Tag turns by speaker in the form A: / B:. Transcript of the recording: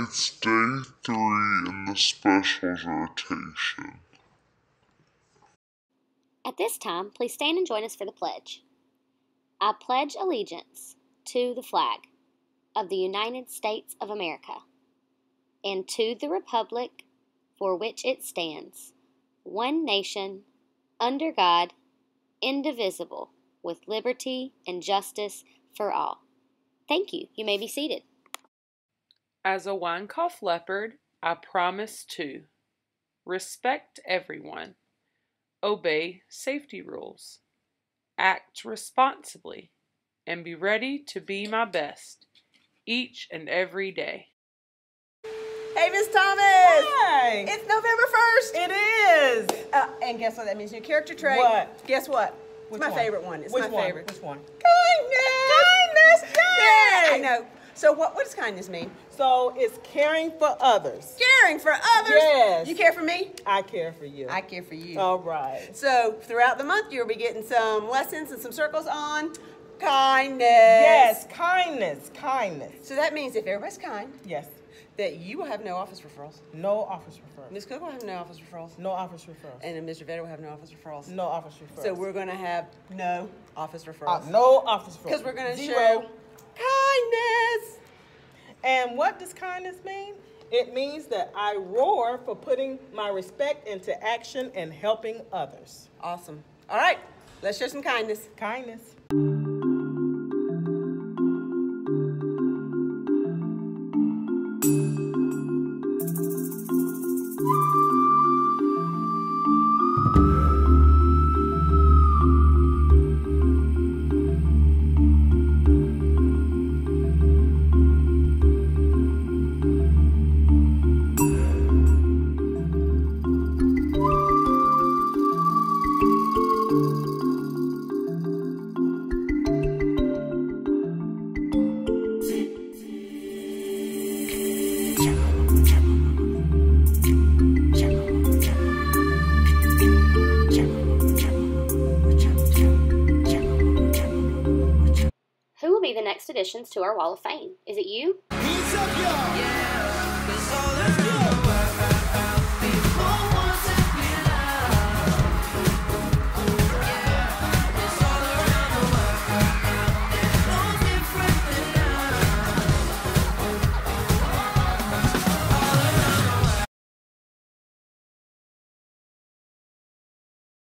A: It's day three in the specials rotation.
B: At this time, please stand and join us for the pledge. I pledge allegiance to the flag of the United States of America and to the republic for which it stands, one nation, under God, indivisible, with liberty and justice for all. Thank you. You may be seated.
C: As a Winecoff leopard, I promise to respect everyone, obey safety rules, act responsibly, and be ready to be my best each and every day.
D: Hey, Miss Thomas!
E: Hi!
D: It's November 1st!
E: It is!
D: Uh, and guess what that means? Your character trait.
E: What?
D: Guess what? It's
E: Which
D: my
E: one?
D: favorite one. It's
E: Which
D: my
E: one?
D: favorite.
E: Which one?
D: Kindness!
E: Kindness!
D: Yeah,
E: Yay!
D: I know. So what, what does kindness mean?
E: So it's caring for others.
D: Caring for others.
E: Yes.
D: You care for me?
E: I care for you.
D: I care for you.
E: All right.
D: So throughout the month, you'll be getting some lessons and some circles on kindness.
E: Yes, kindness, kindness.
D: So that means if everybody's kind,
E: Yes.
D: that you will have no office referrals.
E: No office referrals.
D: Ms. Cook will have no office referrals.
E: No office referrals.
D: And Mr. Vedder will have no office referrals.
E: No office referrals.
D: So we're going to have no office
E: Uh,
D: referrals.
E: no office referrals.
D: Because we're going to show kindness.
E: And what does kindness mean? It means that I roar for putting my respect into action and helping others.
D: Awesome. All right, let's show some kindness.
E: Kindness.
B: Next additions to our Wall of Fame? Is it you?